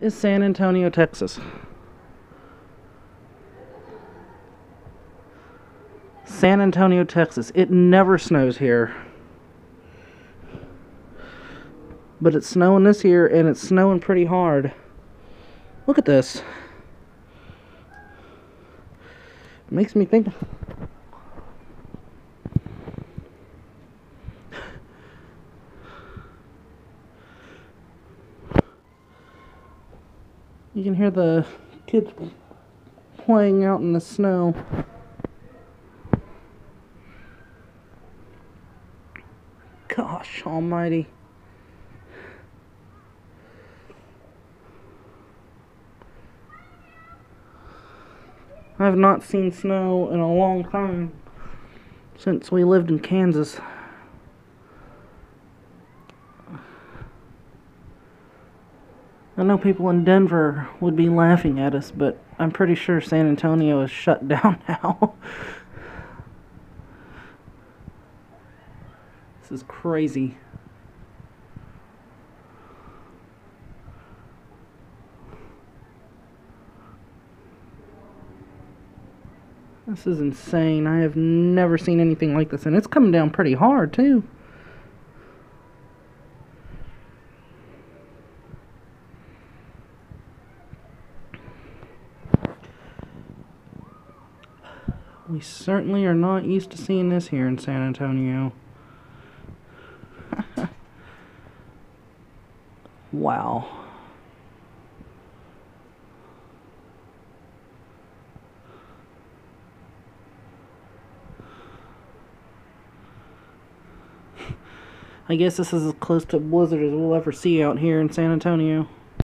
is San Antonio, Texas. San Antonio, Texas. It never snows here. But it's snowing this year and it's snowing pretty hard. Look at this. makes me think You can hear the kids playing out in the snow. Gosh almighty. I have not seen snow in a long time since we lived in Kansas. I know people in Denver would be laughing at us, but I'm pretty sure San Antonio is shut down now. this is crazy. This is insane. I have never seen anything like this, and it's coming down pretty hard, too. We certainly are not used to seeing this here in San Antonio. wow. I guess this is as close to a blizzard as we'll ever see out here in San Antonio.